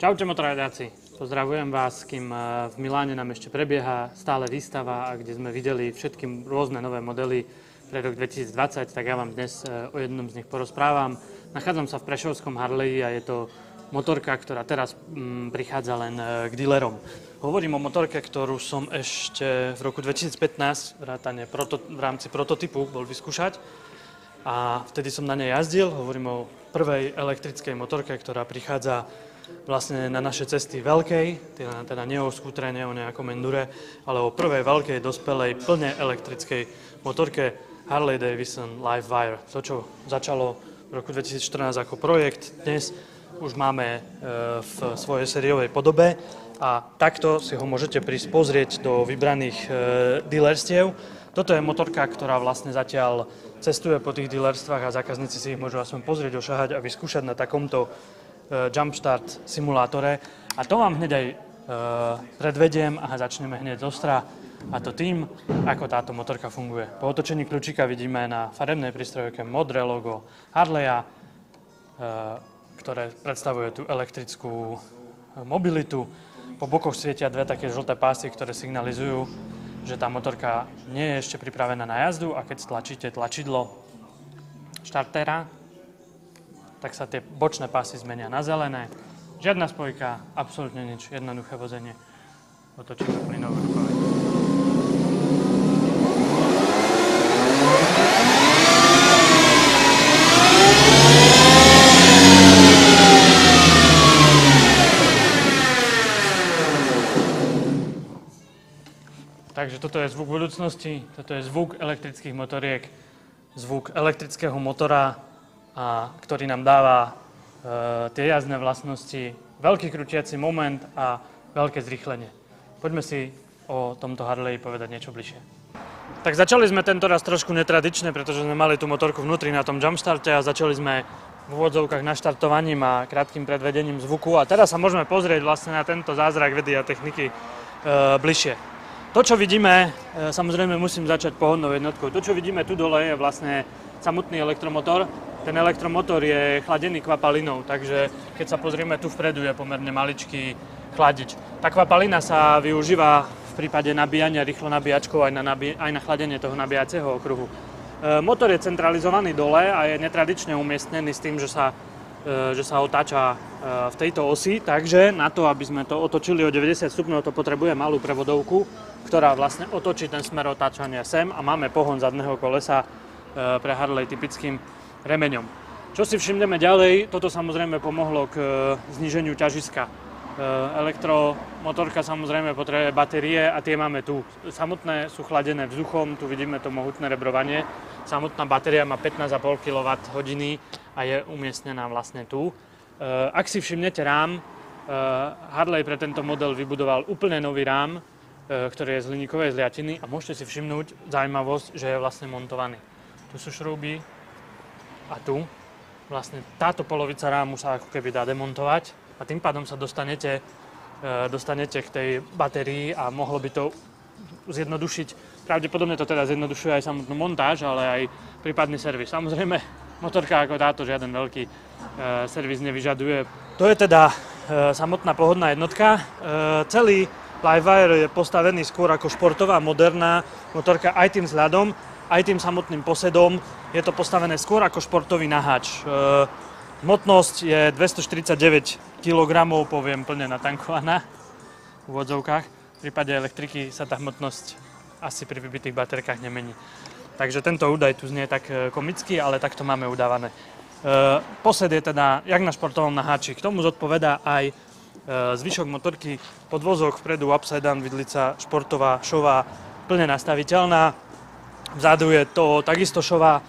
Čaute motorajdáci, pozdravujem vás, kým eh, v Miláne nám ešte prebieha stále výstava kde sme videli všetky rôzne nové modely pre rok 2020, tak ja vám dnes eh, o jednom z nich porozprávam. Nachádzam sa v Prešovskom Harley a je to motorka, ktorá teraz mm, prichádza len eh, k dealerom. Hovorím o motorke, ktorú som ešte v roku 2015 vrátane proto, v rámci prototypu bol vyskúšať a vtedy som na nej jazdil. Hovorím o prvej elektrickej motorke, ktorá prichádza vlastne na naše cesty veľkej, teda, teda nie o skútre, nie o nejakom endure, ale o prvej veľkej, dospelej, plne elektrickej motorke Harley Davidson Livewire. To, čo začalo v roku 2014 ako projekt, dnes už máme e, v svojej sériovej podobe a takto si ho môžete prísť pozrieť do vybraných e, dealerstiev. Toto je motorka, ktorá vlastne zatiaľ cestuje po tých dealerstvách a zákazníci si ich môžu aspoň pozrieť, ošahať a vyskúšať na takomto Jumpstart simulátore. A to vám hneď aj e, predvediem a začneme hneď zostra. A to tým, ako táto motorka funguje. Po otočení kľúčika vidíme na farebnej prístrojke modré logo Harley'a, e, ktoré predstavuje tú elektrickú mobilitu. Po bokoch svietia dve také žlté pásy, ktoré signalizujú, že tá motorka nie je ešte pripravená na jazdu a keď stlačíte tlačidlo štartera, tak sa tie bočné pásy zmenia na zelené. Žiadna spojka, absolútne nič, jednoduché vozenie. Otočíme plynovú rukoveď. Takže toto je zvuk budúcnosti, toto je zvuk elektrických motoriek, zvuk elektrického motora a ktorý nám dáva e, tie jazdné vlastnosti, veľký krutiaci moment a veľké zrýchlenie. Poďme si o tomto Harley povedať niečo bližšie. Tak začali sme tento raz trošku netradične, pretože sme mali tú motorku vnútri na tom jumpstarte a začali sme v úvodzovkách naštartovaním a krátkým predvedením zvuku. A teraz sa môžeme pozrieť vlastne na tento zázrak vedy a techniky e, bližšie. To, čo vidíme, e, samozrejme musím začať pohodnou jednotkou. To, čo vidíme tu dole, je vlastne samotný elektromotor, ten elektromotor je chladený kvapalinou, takže keď sa pozrieme tu vpredu, je pomerne maličký chladič. Tá kvapalina sa využíva v prípade nabíjania rýchlo nabíjačkou aj na, nabí- aj na chladenie toho nabíjacieho okruhu. E, motor je centralizovaný dole a je netradične umiestnený s tým, že sa, e, že sa otáča e, v tejto osi, takže na to, aby sme to otočili o 90 stupňov, to potrebuje malú prevodovku, ktorá vlastne otočí ten smer otáčania sem a máme pohon zadného kolesa e, pre Harley typickým remeňom. Čo si všimneme ďalej, toto samozrejme pomohlo k e, zníženiu ťažiska. E, elektromotorka samozrejme potrebuje batérie a tie máme tu. Samotné sú chladené vzduchom, tu vidíme to mohutné rebrovanie. Samotná batéria má 15,5 kWh a je umiestnená vlastne tu. E, ak si všimnete rám, Harley pre tento model vybudoval úplne nový rám, ktorý je z hliníkovej zliatiny a môžete si všimnúť zaujímavosť, že je vlastne montovaný. Tu sú šrouby, a tu vlastne táto polovica rámu sa ako keby dá demontovať a tým pádom sa dostanete, e, dostanete k tej batérii a mohlo by to zjednodušiť. Pravdepodobne to teda zjednodušuje aj samotnú montáž, ale aj prípadný servis. Samozrejme, motorka ako táto žiaden veľký e, servis nevyžaduje. To je teda e, samotná pohodná jednotka. E, celý Livewire je postavený skôr ako športová, moderná motorka aj tým vzhľadom, aj tým samotným posedom. Je to postavené skôr ako športový naháč. E, hmotnosť je 249 kg, poviem plne natankovaná v úvodzovkách. V prípade elektriky sa tá hmotnosť asi pri vybitých baterkách nemení. Takže tento údaj tu znie tak e, komicky, ale takto máme udávané. E, posed je teda jak na športovom naháči. K tomu zodpovedá aj zvyšok motorky, podvozok vpredu, upside down, vidlica športová, šová, plne nastaviteľná. Vzadu je to takisto šová, e,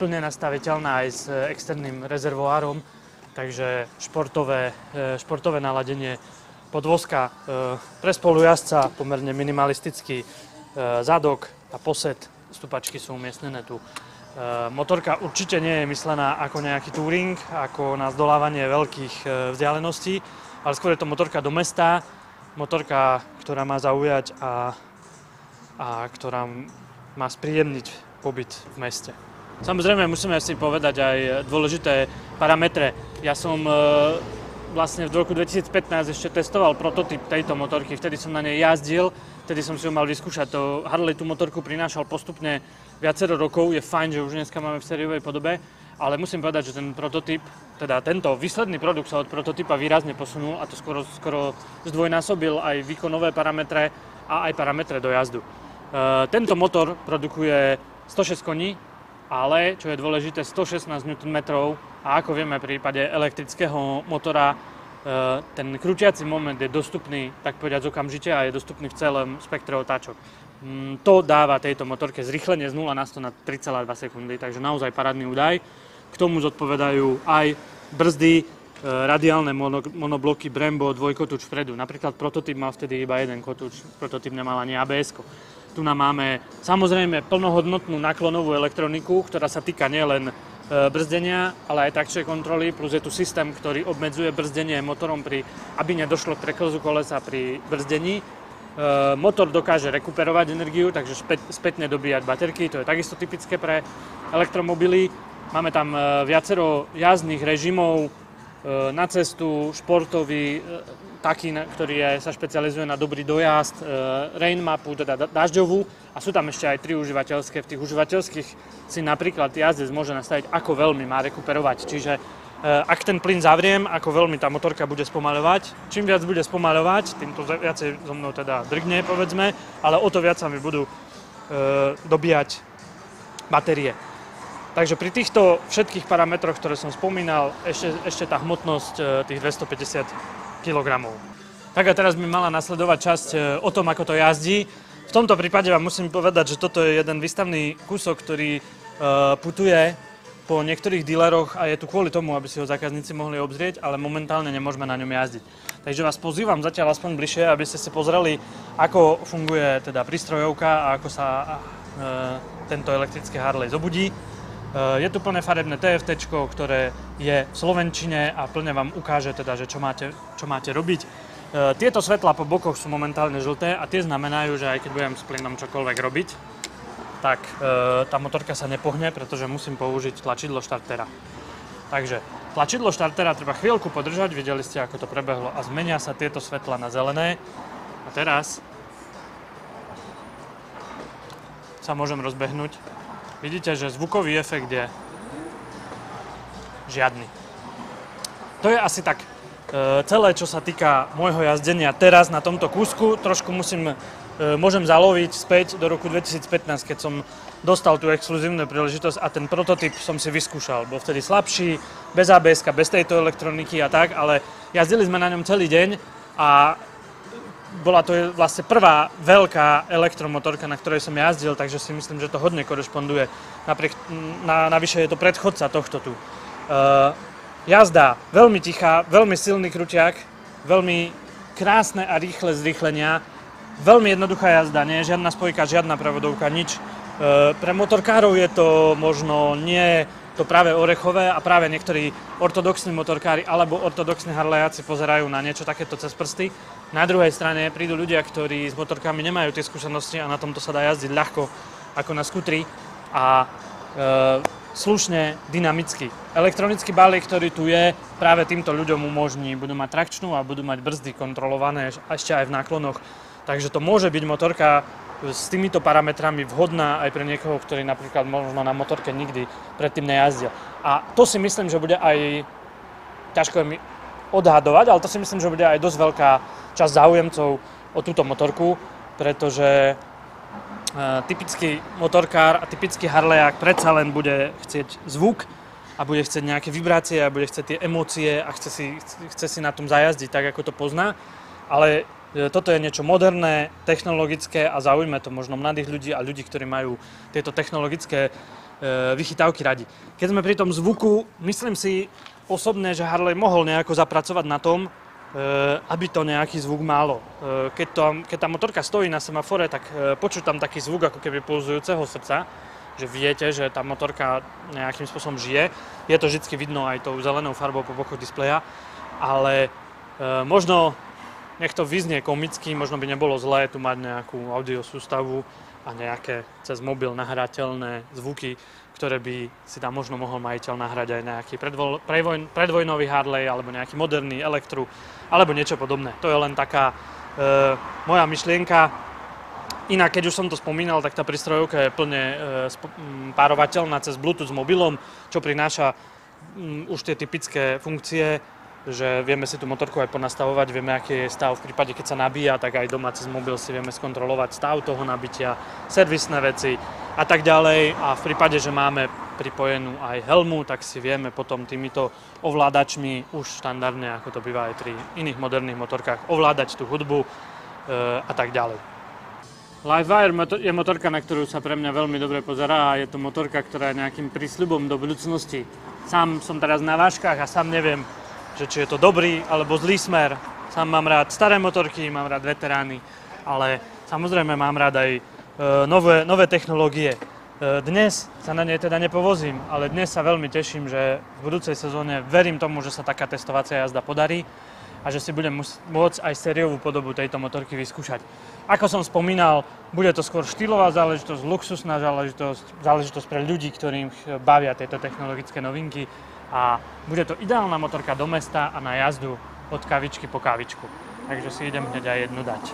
plne nastaviteľná aj s externým rezervoárom, takže športové, e, športové naladenie podvozka e, pre spolujazca, pomerne minimalistický zadok a posed, stupačky sú umiestnené tu. Motorka určite nie je myslená ako nejaký touring, ako na zdolávanie veľkých vzdialeností, ale skôr je to motorka do mesta, motorka, ktorá má zaujať a, a ktorá má spríjemniť pobyt v meste. Samozrejme musíme si povedať aj dôležité parametre. Ja som e, vlastne v roku 2015 ešte testoval prototyp tejto motorky, vtedy som na nej jazdil, vtedy som si ho mal vyskúšať. To Harley tú motorku prinášal postupne viacero rokov, je fajn, že už dneska máme v sériovej podobe, ale musím povedať, že ten prototyp, teda tento výsledný produkt sa od prototypa výrazne posunul a to skoro, skoro zdvojnásobil aj výkonové parametre a aj parametre do jazdu. E, tento motor produkuje 106 koní, ale čo je dôležité, 116 Nm a ako vieme v prípade elektrického motora, e, ten krútiaci moment je dostupný, tak povedať, okamžite a je dostupný v celom spektre otáčok. Mm, to dáva tejto motorke zrychlenie z 0 na 100 na 3,2 sekundy, takže naozaj parádny údaj. K tomu zodpovedajú aj brzdy, e, radiálne monobloky Brembo, dvojkotúč vpredu. Napríklad prototyp mal vtedy iba jeden kotúč, prototyp nemal ani abs. Tu máme samozrejme plnohodnotnú naklonovú elektroniku, ktorá sa týka nielen e, brzdenia, ale aj trakčnej kontroly, plus je tu systém, ktorý obmedzuje brzdenie motorom, pri, aby nedošlo k preklzu kolesa pri brzdení. E, motor dokáže rekuperovať energiu, takže späť, spätne dobíjať baterky, to je takisto typické pre elektromobily. Máme tam e, viacero jazdných režimov, na cestu, športový, taký, ktorý je, sa špecializuje na dobrý dojazd, e, rain mapu, teda dažďovú a sú tam ešte aj tri užívateľské. V tých užívateľských si napríklad jazdec môže nastaviť, ako veľmi má rekuperovať. Čiže e, ak ten plyn zavriem, ako veľmi tá motorka bude spomaľovať. Čím viac bude spomaľovať, tým to viacej so mnou teda drgne, povedzme, ale o to viac sa mi budú e, dobíjať batérie. Takže pri týchto všetkých parametroch, ktoré som spomínal, ešte, ešte tá hmotnosť e, tých 250 kg. Tak a teraz by mala nasledovať časť e, o tom, ako to jazdí. V tomto prípade vám musím povedať, že toto je jeden výstavný kúsok, ktorý e, putuje po niektorých díleroch a je tu kvôli tomu, aby si ho zákazníci mohli obzrieť, ale momentálne nemôžeme na ňom jazdiť. Takže vás pozývam zatiaľ aspoň bližšie, aby ste si pozreli, ako funguje teda prístrojovka a ako sa e, tento elektrický Harley zobudí. Eh, je tu plné farebné TFT, ktoré je v Slovenčine a plne vám ukáže teda, že čo máte, čo máte robiť. Eh, tieto svetla po bokoch sú momentálne žlté a tie znamenajú, že aj keď budem s plynom čokoľvek robiť, tak eh, tá motorka sa nepohne, pretože musím použiť tlačidlo štartera. Takže tlačidlo štartera treba chvíľku podržať, videli ste, ako to prebehlo a zmenia sa tieto svetla na zelené. A teraz sa môžem rozbehnúť vidíte, že zvukový efekt je žiadny. To je asi tak e, celé, čo sa týka môjho jazdenia teraz na tomto kúsku. Trošku musím, e, môžem zaloviť späť do roku 2015, keď som dostal tú exkluzívnu príležitosť a ten prototyp som si vyskúšal. Bol vtedy slabší, bez abs bez tejto elektroniky a tak, ale jazdili sme na ňom celý deň a bola to vlastne prvá veľká elektromotorka, na ktorej som jazdil, takže si myslím, že to hodne korešponduje. Napriek, na, navyše je to predchodca tohto tu. Uh, jazda, veľmi tichá, veľmi silný kruťák, veľmi krásne a rýchle zrýchlenia, veľmi jednoduchá jazda, nie žiadna spojka, žiadna prevodovka, nič. Uh, pre motorkárov je to možno nie to práve orechové a práve niektorí ortodoxní motorkári alebo ortodoxní harlejáci pozerajú na niečo takéto cez prsty. Na druhej strane prídu ľudia, ktorí s motorkami nemajú tie skúsenosti a na tomto sa dá jazdiť ľahko ako na skutri a e, slušne, dynamicky. Elektronický balík, ktorý tu je, práve týmto ľuďom umožní, budú mať trakčnú a budú mať brzdy kontrolované ešte aj v náklonoch. Takže to môže byť motorka s týmito parametrami vhodná aj pre niekoho, ktorý napríklad možno na motorke nikdy predtým nejazdil. A to si myslím, že bude aj, ťažko mi odhadovať, ale to si myslím, že bude aj dosť veľká časť záujemcov o túto motorku, pretože e, typický motorkár a typický harleják predsa len bude chcieť zvuk a bude chcieť nejaké vibrácie a bude chcieť tie emócie a chce si, chce si na tom zajazdiť tak, ako to pozná. Ale toto je niečo moderné, technologické a zaujíma to možno mladých ľudí a ľudí, ktorí majú tieto technologické e, vychytávky radi. Keď sme pri tom zvuku, myslím si osobne, že Harley mohol nejako zapracovať na tom, e, aby to nejaký zvuk malo. E, keď, to, keď tá motorka stojí na semafore, tak počuť tam taký zvuk ako keby pulzujúceho srdca, že viete, že tá motorka nejakým spôsobom žije. Je to vždy vidno aj tou zelenou farbou po bokoch displeja, ale možno nech to vyznie komicky, možno by nebolo zlé tu mať nejakú audio sústavu a nejaké cez mobil nahrateľné zvuky, ktoré by si tam možno mohol majiteľ nahrať aj nejaký predvoj, predvoj, predvojnový Harley alebo nejaký moderný Elektru alebo niečo podobné. To je len taká e, moja myšlienka. Inak, keď už som to spomínal, tak tá prístrojovka je plne e, sp- m, párovateľná cez Bluetooth s mobilom, čo prináša m, už tie typické funkcie, že vieme si tú motorku aj ponastavovať, vieme, aký je stav v prípade, keď sa nabíja, tak aj doma cez mobil si vieme skontrolovať stav toho nabitia, servisné veci a tak ďalej. A v prípade, že máme pripojenú aj helmu, tak si vieme potom týmito ovládačmi už štandardne, ako to býva aj pri iných moderných motorkách, ovládať tú hudbu e, a tak ďalej. Livewire je motorka, na ktorú sa pre mňa veľmi dobre pozerá a je to motorka, ktorá je nejakým prísľubom do budúcnosti. Sám som teraz na váškach a sám neviem, že či je to dobrý alebo zlý smer. Sám mám rád staré motorky, mám rád veterány, ale samozrejme mám rád aj e, nové, nové technológie. E, dnes sa na nej teda nepovozím, ale dnes sa veľmi teším, že v budúcej sezóne verím tomu, že sa taká testovacia jazda podarí a že si budem môcť aj sériovú podobu tejto motorky vyskúšať. Ako som spomínal, bude to skôr štýlová záležitosť, luxusná záležitosť, záležitosť pre ľudí, ktorým bavia tieto technologické novinky a bude to ideálna motorka do mesta a na jazdu od kavičky po kavičku. Takže si idem hneď aj jednu dať.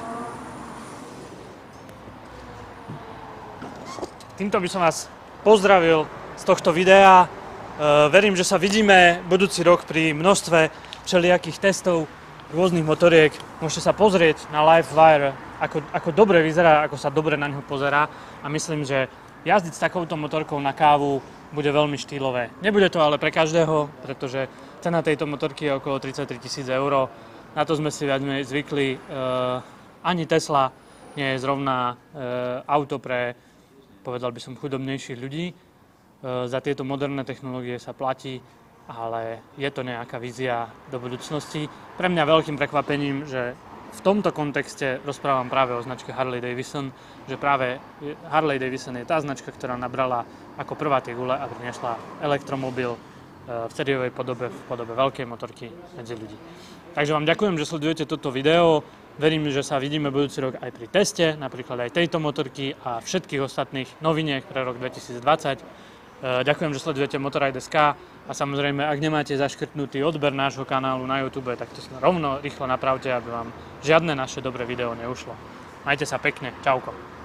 Týmto by som vás pozdravil z tohto videa. E, verím, že sa vidíme budúci rok pri množstve všelijakých testov rôznych motoriek. Môžete sa pozrieť na Livewire, ako, ako dobre vyzerá, ako sa dobre na ňo pozerá a myslím, že jazdiť s takouto motorkou na kávu bude veľmi štýlové. Nebude to ale pre každého, pretože cena tejto motorky je okolo 33 tisíc eur. Na to sme si viac menej zvykli. E, ani Tesla nie je zrovna e, auto pre, povedal by som, chudobnejších ľudí. E, za tieto moderné technológie sa platí, ale je to nejaká vízia do budúcnosti. Pre mňa veľkým prekvapením, že v tomto kontexte rozprávam práve o značke Harley Davidson, že práve Harley Davidson je tá značka, ktorá nabrala ako prvá tie gule a priniesla elektromobil e, v sériovej podobe, v podobe veľkej motorky medzi ľudí. Takže vám ďakujem, že sledujete toto video. Verím, že sa vidíme budúci rok aj pri teste, napríklad aj tejto motorky a všetkých ostatných noviniek pre rok 2020. E, ďakujem, že sledujete Motorride.sk a samozrejme, ak nemáte zaškrtnutý odber nášho kanálu na YouTube, tak to rovno rýchlo napravte, aby vám žiadne naše dobré video neušlo. Majte sa pekne, čauko.